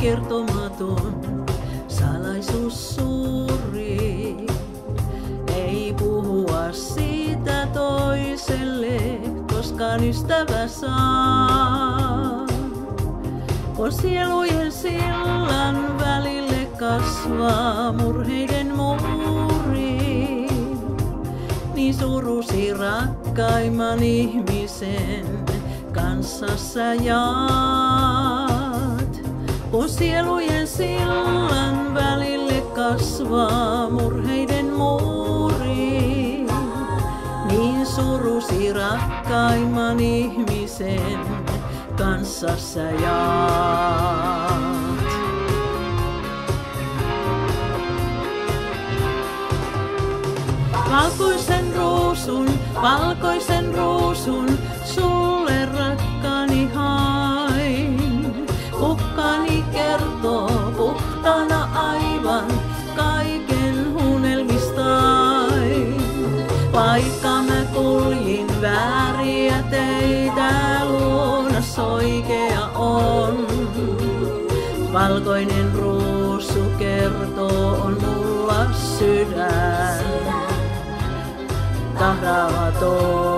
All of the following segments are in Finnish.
kertomaton salaisuus suuri. Ei puhua siitä toiselle, koskaan ystävä saa. Kun sielujen sillan välille kasvaa murheiden muuri, niin surusi rakkaimman ihmisen kanssa sä jaat. Kun sielujen sillan välille kasvaa murheiden muuri, niin surusi rakkaimman ihmisen kanssa sä jaat. Valkoisen ruusun, valkoisen ruusun, kaiken unelmistain. Vaikka mä kuljin vääriä teitä, luonas oikea on. Valkoinen ruusu kertoo, on mulla sydän tahdavaton.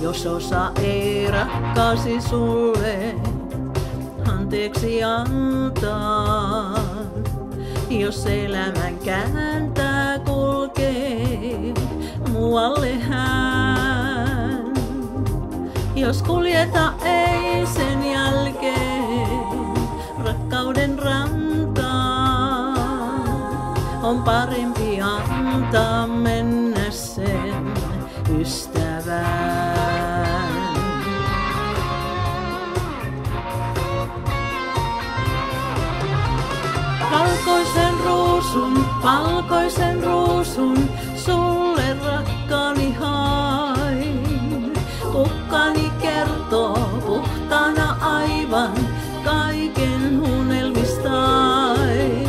Jos osa ei rakkaasi sulle anteeksi antaa, jos elämän kääntää kulkee muualle hän. Jos kuljeta ei sen jälkeen rakkauden rantaa, on parempi antaa mennä sen ystävään. Ruusun, valkoisen ruusun, sulle rakkaani hain. Kukkani kertoo puhtana aivan kaiken unelmistain.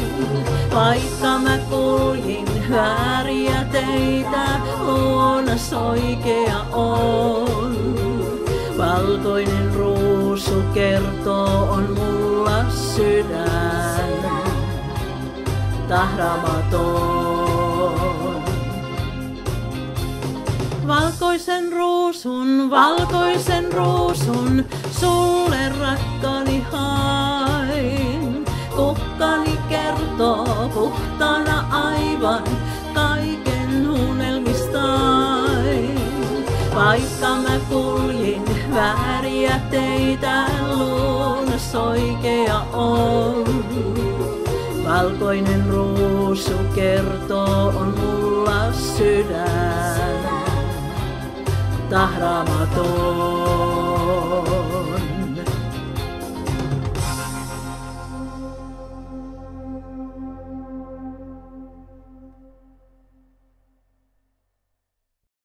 Vaikka mä kuljin vääriä teitä, luonas oikea on. Valkoinen ruusu kertoo, on mulla sydän tahdamaton. Valkoisen ruusun, valkoisen ruusun, sulle rakkaani hain. Kukkani kertoo puhtana aivan kaiken unelmistain. Vaikka mä kuljin vääriä teitä, luonas oikea on. Valkoinen ruusu kertoo, on mulla sydän tahdamaton.